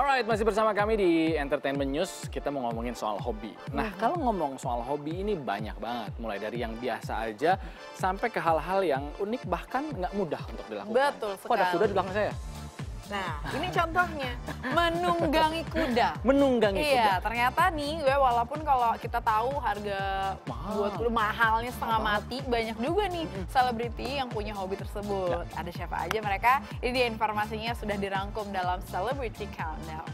Alright, masih bersama kami di Entertainment News. Kita mau ngomongin soal hobi. Nah, kalau ngomong soal hobi ini banyak banget. Mulai dari yang biasa aja sampai ke hal-hal yang unik bahkan nggak mudah untuk dilakukan. Betul Kok ada sekali. kuda di belakang saya? Nah, ini contohnya menunggangi kuda. Menunggangi Iya, kuda. ternyata nih gue walaupun kalau kita tahu harga Mahal. buat kuda mahalnya setengah Mahal. mati, banyak juga nih selebriti yang punya hobi tersebut. Ya. Ada siapa aja mereka? Ini dia informasinya sudah dirangkum dalam Celebrity Countdown.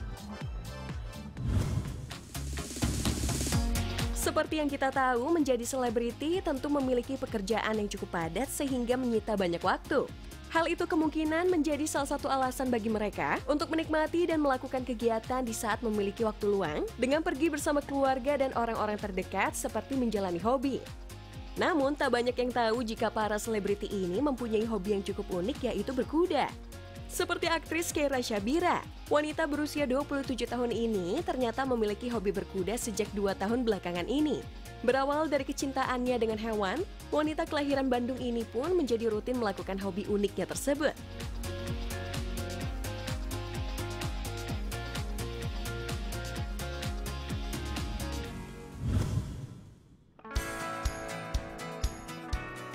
Seperti yang kita tahu, menjadi selebriti tentu memiliki pekerjaan yang cukup padat sehingga menyita banyak waktu. Hal itu kemungkinan menjadi salah satu alasan bagi mereka untuk menikmati dan melakukan kegiatan di saat memiliki waktu luang dengan pergi bersama keluarga dan orang-orang terdekat seperti menjalani hobi. Namun, tak banyak yang tahu jika para selebriti ini mempunyai hobi yang cukup unik yaitu berkuda. Seperti aktris Keira Shabira, wanita berusia 27 tahun ini ternyata memiliki hobi berkuda sejak dua tahun belakangan ini. Berawal dari kecintaannya dengan hewan, wanita kelahiran Bandung ini pun menjadi rutin melakukan hobi uniknya tersebut.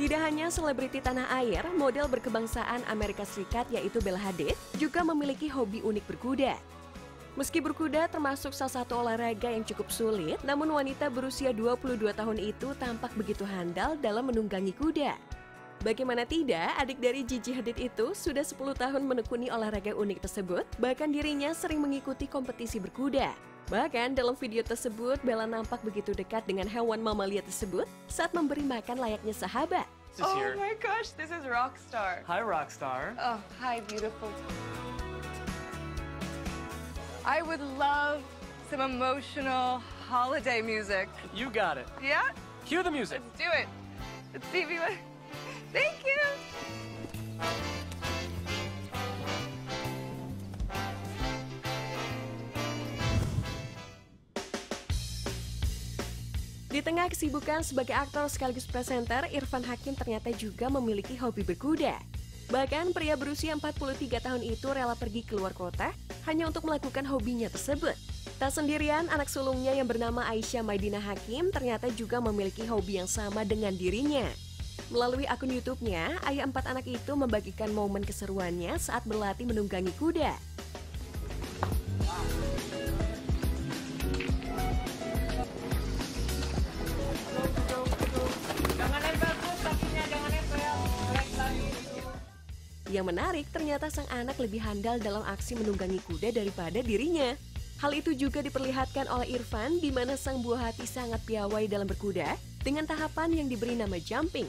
Tidak hanya selebriti tanah air, model berkebangsaan Amerika Serikat yaitu Bella Hadid juga memiliki hobi unik berkuda. Meski berkuda termasuk salah satu olahraga yang cukup sulit, namun wanita berusia 22 tahun itu tampak begitu handal dalam menunggangi kuda. Bagaimana tidak, adik dari Gigi Hadid itu sudah 10 tahun menekuni olahraga unik tersebut, bahkan dirinya sering mengikuti kompetisi berkuda. Bahkan dalam video tersebut, Bella nampak begitu dekat dengan hewan mamalia tersebut saat memberi makan layaknya sahabat. Oh here. my gosh, this is Rockstar. Hi, Rockstar. Oh, hi, beautiful. I would love some emotional holiday music. You got it. Yeah? Cue the music. Let's do it. Let's see if you Thank you. Di tengah kesibukan sebagai aktor sekaligus presenter, Irfan Hakim ternyata juga memiliki hobi berkuda. Bahkan pria berusia 43 tahun itu rela pergi keluar kota hanya untuk melakukan hobinya tersebut. Tak sendirian, anak sulungnya yang bernama Aisyah Maidina Hakim ternyata juga memiliki hobi yang sama dengan dirinya. Melalui akun YouTube-nya, ayah empat anak itu membagikan momen keseruannya saat berlatih menunggangi kuda. Yang menarik, ternyata sang anak lebih handal dalam aksi menunggangi kuda daripada dirinya. Hal itu juga diperlihatkan oleh Irfan di mana sang buah hati sangat piawai dalam berkuda dengan tahapan yang diberi nama jumping.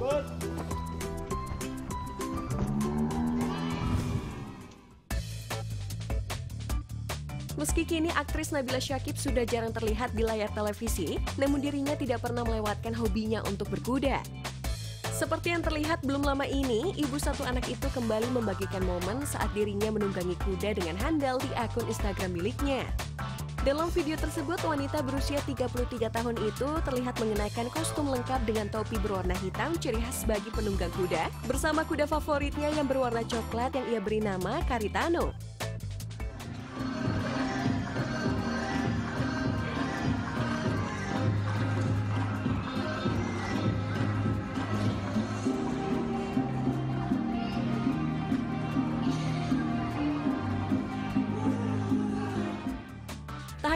Good. Meski kini aktris Nabila Syakib sudah jarang terlihat di layar televisi, namun dirinya tidak pernah melewatkan hobinya untuk berkuda. Seperti yang terlihat belum lama ini, ibu satu anak itu kembali membagikan momen saat dirinya menunggangi kuda dengan handal di akun Instagram miliknya. Dalam video tersebut, wanita berusia 33 tahun itu terlihat mengenakan kostum lengkap dengan topi berwarna hitam ciri khas bagi penunggang kuda, bersama kuda favoritnya yang berwarna coklat yang ia beri nama Karitano.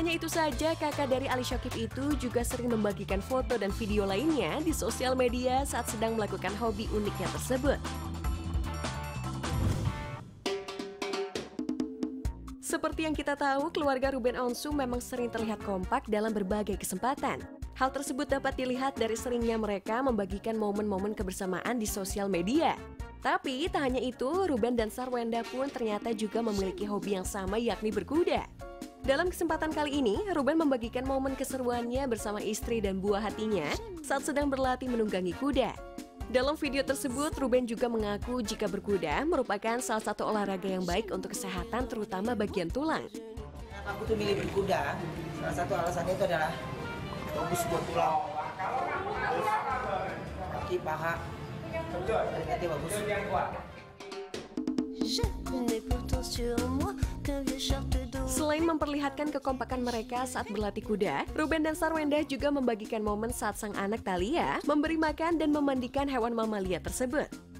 Hanya itu saja, kakak dari Ali Syakib itu juga sering membagikan foto dan video lainnya di sosial media saat sedang melakukan hobi uniknya tersebut. Seperti yang kita tahu, keluarga Ruben Onsu memang sering terlihat kompak dalam berbagai kesempatan. Hal tersebut dapat dilihat dari seringnya mereka membagikan momen-momen kebersamaan di sosial media. Tapi tak hanya itu, Ruben dan Sarwenda pun ternyata juga memiliki hobi yang sama yakni berkuda. Dalam kesempatan kali ini, Ruben membagikan momen keseruannya bersama istri dan buah hatinya saat sedang berlatih menunggangi kuda. Dalam video tersebut, Ruben juga mengaku jika berkuda merupakan salah satu olahraga yang baik untuk kesehatan terutama bagian tulang. Aku tuh milih berkuda. Salah satu alasannya itu adalah bagus buat tulang. Terus kaki, paha. Nanti bagus. Memperlihatkan kekompakan mereka saat berlatih kuda, Ruben dan Sarwenda juga membagikan momen saat sang anak Talia memberi makan dan memandikan hewan mamalia tersebut.